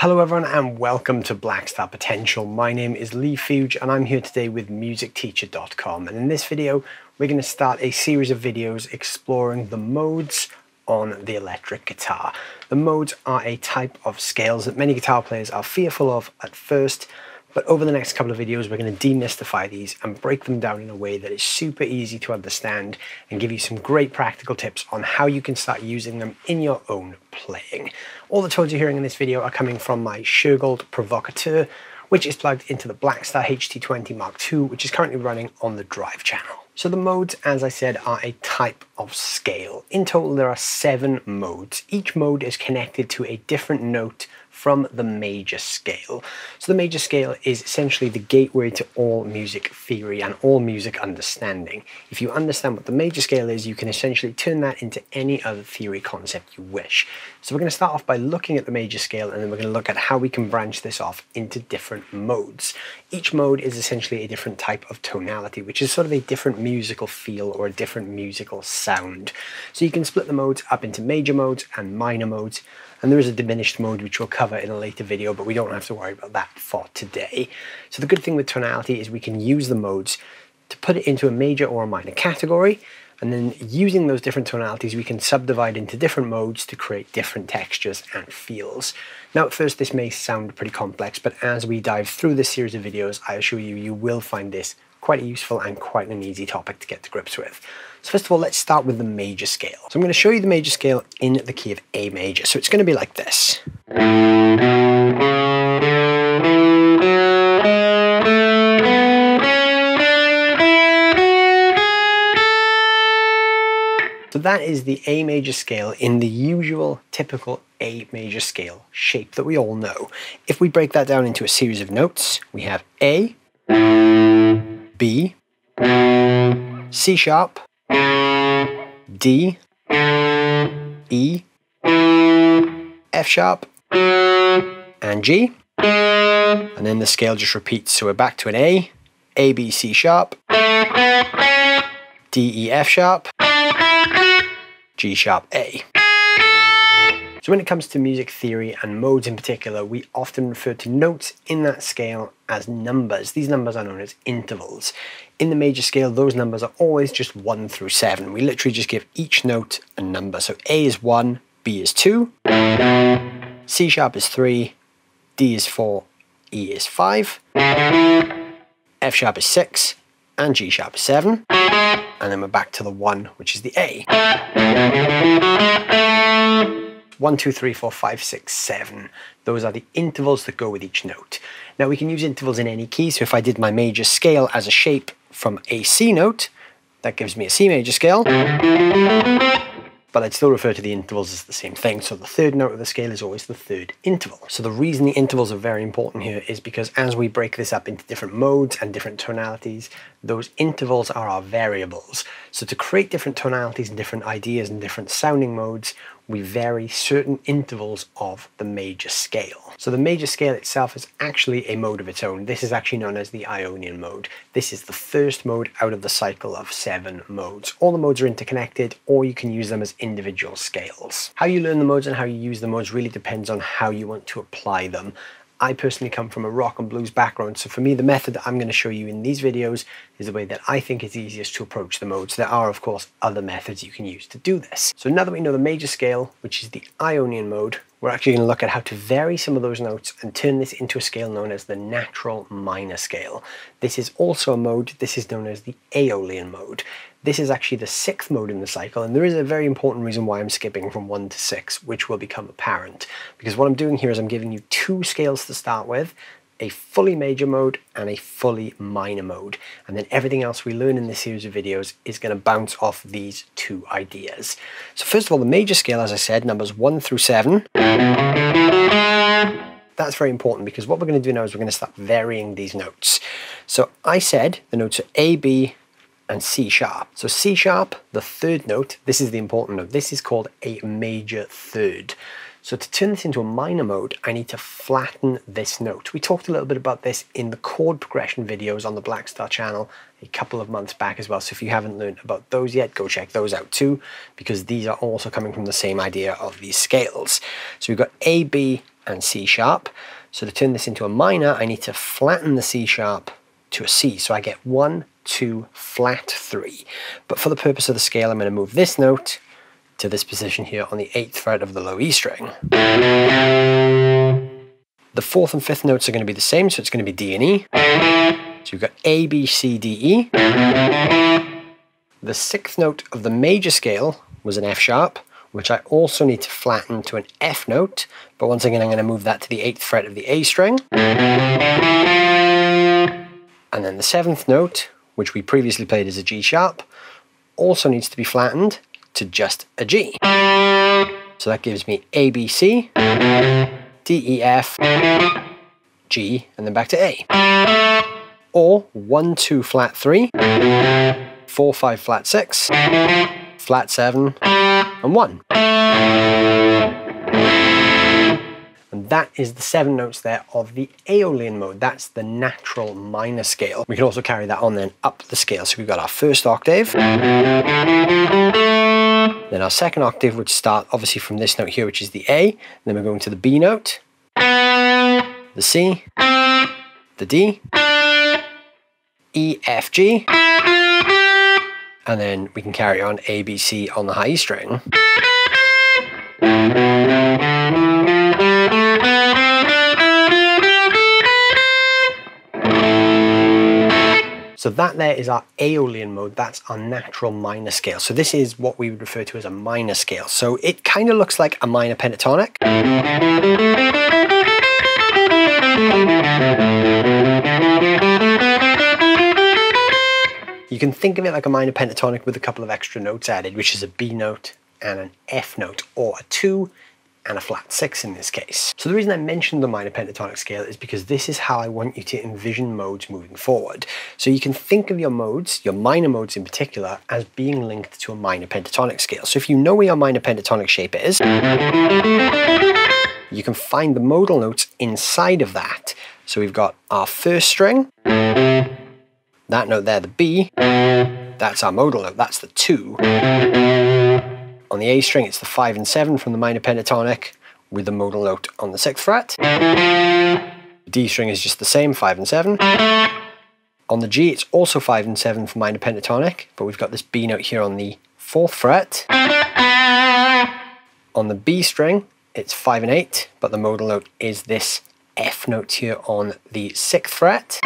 Hello everyone and welcome to Blackstar Potential. My name is Leigh Fuge and I'm here today with musicteacher.com and in this video we're going to start a series of videos exploring the modes on the electric guitar. The modes are a type of scales that many guitar players are fearful of at first but over the next couple of videos, we're going to demystify these and break them down in a way that is super easy to understand and give you some great practical tips on how you can start using them in your own playing. All the tones you're hearing in this video are coming from my Shergold Provocateur, which is plugged into the Blackstar HT20 Mark II, which is currently running on the Drive channel. So the modes, as I said, are a type of scale. In total, there are seven modes. Each mode is connected to a different note from the major scale. So the major scale is essentially the gateway to all music theory and all music understanding. If you understand what the major scale is, you can essentially turn that into any other theory concept you wish. So we're going to start off by looking at the major scale and then we're going to look at how we can branch this off into different modes. Each mode is essentially a different type of tonality, which is sort of a different musical feel or a different musical sound. So you can split the modes up into major modes and minor modes and there is a diminished mode which we'll cover in a later video, but we don't have to worry about that for today. So the good thing with tonality is we can use the modes to put it into a major or a minor category, and then using those different tonalities, we can subdivide into different modes to create different textures and feels. Now, at first, this may sound pretty complex, but as we dive through this series of videos, I assure you, you will find this quite a useful and quite an easy topic to get to grips with. So first of all, let's start with the major scale. So I'm going to show you the major scale in the key of A major. So it's going to be like this. So that is the A major scale in the usual typical A major scale shape that we all know. If we break that down into a series of notes, we have A, B, C sharp, D, E, F sharp, and G. And then the scale just repeats. So we're back to an A, A, B, C sharp, D, E, F sharp, G sharp, A. So when it comes to music theory and modes in particular, we often refer to notes in that scale as numbers. These numbers are known as intervals. In the major scale, those numbers are always just 1 through 7. We literally just give each note a number. So A is 1, B is 2, C sharp is 3, D is 4, E is 5, F sharp is 6, and G sharp is 7. And then we're back to the 1, which is the A. 1, 2, 3, 4, 5, 6, 7. Those are the intervals that go with each note. Now we can use intervals in any key, so if I did my major scale as a shape from a C note, that gives me a C major scale but I'd still refer to the intervals as the same thing. So the third note of the scale is always the third interval. So the reason the intervals are very important here is because as we break this up into different modes and different tonalities, those intervals are our variables. So to create different tonalities and different ideas and different sounding modes, we vary certain intervals of the major scale. So the major scale itself is actually a mode of its own. This is actually known as the Ionian mode. This is the first mode out of the cycle of seven modes. All the modes are interconnected or you can use them as individual scales. How you learn the modes and how you use the modes really depends on how you want to apply them. I personally come from a rock and blues background, so for me the method that I'm going to show you in these videos is the way that I think is easiest to approach the modes. There are of course other methods you can use to do this. So now that we know the major scale, which is the Ionian mode, we're actually going to look at how to vary some of those notes and turn this into a scale known as the natural minor scale. This is also a mode, this is known as the Aeolian mode. This is actually the sixth mode in the cycle, and there is a very important reason why I'm skipping from one to six, which will become apparent. Because what I'm doing here is I'm giving you two scales to start with, a fully major mode and a fully minor mode. And then everything else we learn in this series of videos is going to bounce off these two ideas. So first of all, the major scale, as I said, numbers one through seven. That's very important because what we're going to do now is we're going to start varying these notes. So I said the notes are A, B, and C sharp. So C sharp, the third note, this is the important note. This is called a major third. So to turn this into a minor mode, I need to flatten this note. We talked a little bit about this in the chord progression videos on the Blackstar channel a couple of months back as well. So if you haven't learned about those yet, go check those out too, because these are also coming from the same idea of these scales. So we've got A, B, and C sharp. So to turn this into a minor, I need to flatten the C sharp to a C. So I get one, two, flat, three. But for the purpose of the scale, I'm going to move this note to this position here on the eighth fret of the low E string. The fourth and fifth notes are going to be the same, so it's going to be D and E. So you've got A, B, C, D, E. The sixth note of the major scale was an F sharp, which I also need to flatten to an F note, but once again I'm going to move that to the 8th fret of the A string. And then the 7th note, which we previously played as a G sharp, also needs to be flattened to just a G. So that gives me A, B, C, D, E, F, G, and then back to A. Or 1, 2, flat 3, 4, 5, flat 6, flat 7, and 1. And that is the seven notes there of the Aeolian mode. That's the natural minor scale. We can also carry that on then up the scale. So we've got our first octave, then our second octave would start obviously from this note here, which is the A. Then we're going to the B note, the C, the D, E, F, G, and then we can carry on A, B, C on the high E string. So that there is our Aeolian mode, that's our natural minor scale. So this is what we would refer to as a minor scale. So it kind of looks like a minor pentatonic. You can think of it like a minor pentatonic with a couple of extra notes added, which is a B note and an F note, or a 2 and a flat 6 in this case. So the reason I mentioned the minor pentatonic scale is because this is how I want you to envision modes moving forward. So you can think of your modes, your minor modes in particular, as being linked to a minor pentatonic scale. So if you know where your minor pentatonic shape is, you can find the modal notes inside of that. So we've got our first string, that note there, the B, that's our modal note, that's the 2. On the A string, it's the 5 and 7 from the minor pentatonic with the modal note on the 6th fret. The D string is just the same, 5 and 7. On the G, it's also 5 and 7 for minor pentatonic, but we've got this B note here on the 4th fret. On the B string, it's 5 and 8, but the modal note is this F note here on the 6th fret.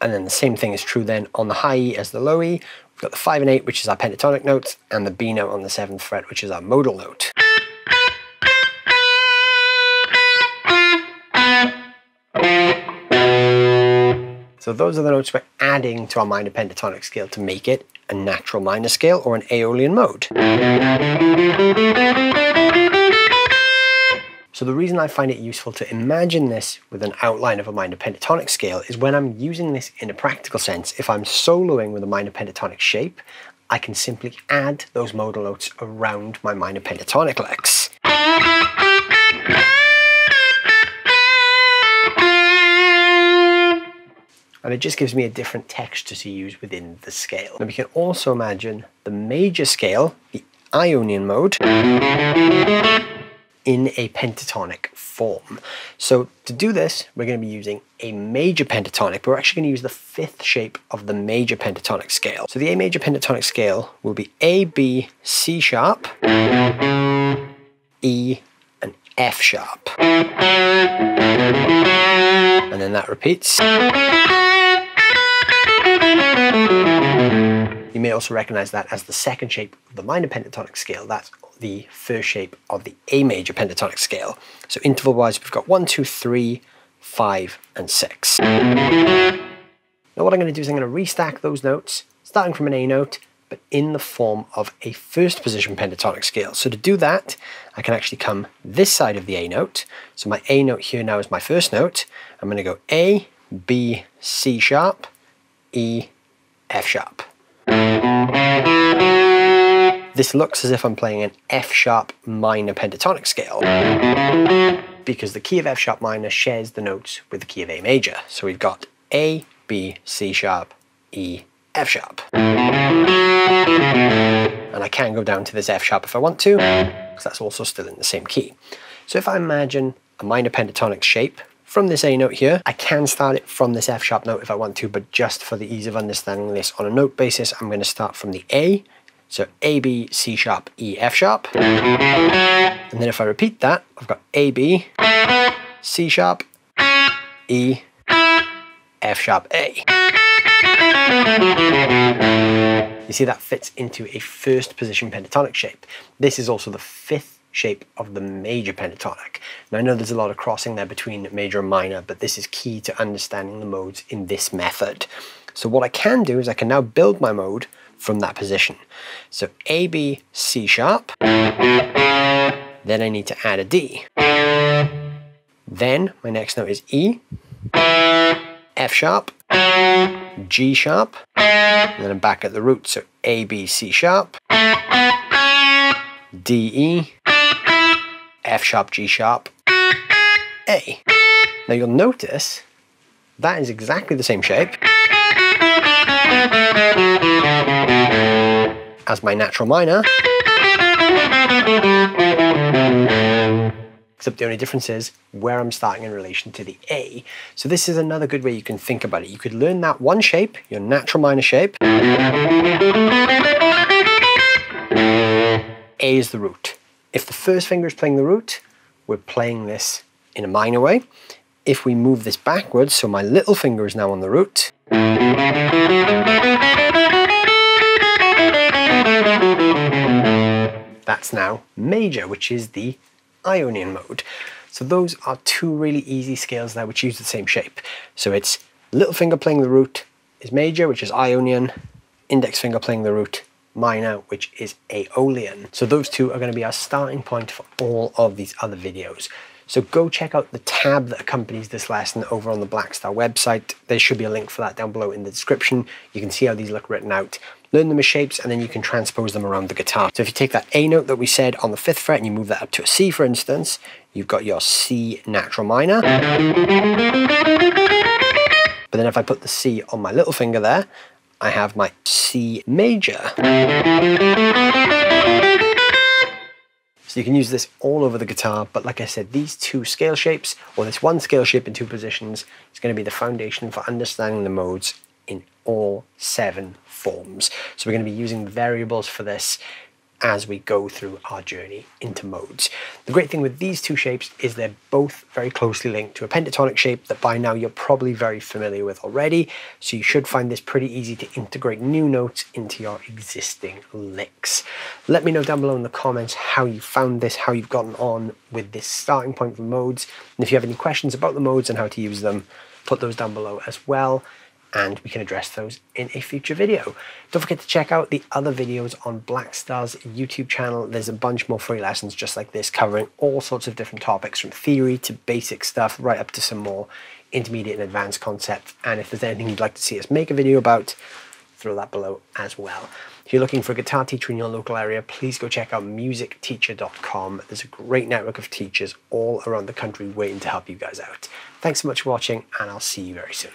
And then the same thing is true then on the high E as the low E. Got the 5 and 8, which is our pentatonic notes, and the B note on the 7th fret, which is our modal note. So those are the notes we're adding to our minor pentatonic scale to make it a natural minor scale or an Aeolian mode. So the reason I find it useful to imagine this with an outline of a minor pentatonic scale is when I'm using this in a practical sense, if I'm soloing with a minor pentatonic shape, I can simply add those modal notes around my minor pentatonic licks. and it just gives me a different texture to use within the scale. And we can also imagine the major scale, the Ionian mode, in a pentatonic form. So to do this, we're going to be using a major pentatonic, but we're actually going to use the fifth shape of the major pentatonic scale. So the A major pentatonic scale will be A, B, C sharp, E, and F sharp. And then that repeats. You may also recognize that as the second shape of the minor pentatonic scale. That's the first shape of the A major pentatonic scale. So interval wise, we've got one, two, three, five, and six. Now what I'm going to do is I'm going to restack those notes, starting from an A note, but in the form of a first position pentatonic scale. So to do that, I can actually come this side of the A note. So my A note here now is my first note. I'm going to go A, B, C sharp, E, F sharp. This looks as if I'm playing an F sharp minor pentatonic scale because the key of F sharp minor shares the notes with the key of A major. So we've got A, B, C sharp, E, F sharp. And I can go down to this F sharp if I want to, because that's also still in the same key. So if I imagine a minor pentatonic shape from this A note here, I can start it from this F sharp note if I want to, but just for the ease of understanding this on a note basis, I'm going to start from the A. So A, B, C sharp, E, F sharp. And then if I repeat that, I've got A, B, C sharp, E, F sharp, A. You see that fits into a first position pentatonic shape. This is also the fifth shape of the major pentatonic. Now I know there's a lot of crossing there between major and minor, but this is key to understanding the modes in this method. So what I can do is I can now build my mode from that position. So A, B, C sharp, then I need to add a D. Then my next note is E, F sharp, G sharp, and then I'm back at the root, so A, B, C sharp, D, E, F sharp, G sharp, A. Now you'll notice that is exactly the same shape as my natural minor, except the only difference is where I'm starting in relation to the A. So this is another good way you can think about it. You could learn that one shape, your natural minor shape. A is the root. If the first finger is playing the root, we're playing this in a minor way. If we move this backwards, so my little finger is now on the root, that's now major, which is the Ionian mode. So those are two really easy scales there which use the same shape. So it's little finger playing the root is major, which is Ionian, index finger playing the root minor, which is Aeolian. So those two are going to be our starting point for all of these other videos. So go check out the tab that accompanies this lesson over on the Blackstar website. There should be a link for that down below in the description. You can see how these look written out. Learn them as shapes and then you can transpose them around the guitar. So if you take that A note that we said on the fifth fret and you move that up to a C for instance, you've got your C natural minor. But then if I put the C on my little finger there, I have my C major. So you can use this all over the guitar, but like I said, these two scale shapes, or this one scale shape in two positions, is going to be the foundation for understanding the modes in all seven forms. So we're going to be using variables for this as we go through our journey into modes. The great thing with these two shapes is they're both very closely linked to a pentatonic shape that by now you're probably very familiar with already, so you should find this pretty easy to integrate new notes into your existing licks. Let me know down below in the comments how you found this, how you've gotten on with this starting point for modes, and if you have any questions about the modes and how to use them, put those down below as well and we can address those in a future video. Don't forget to check out the other videos on Blackstar's YouTube channel. There's a bunch more free lessons just like this covering all sorts of different topics from theory to basic stuff right up to some more intermediate and advanced concepts. And if there's anything you'd like to see us make a video about, throw that below as well. If you're looking for a guitar teacher in your local area, please go check out musicteacher.com. There's a great network of teachers all around the country waiting to help you guys out. Thanks so much for watching, and I'll see you very soon.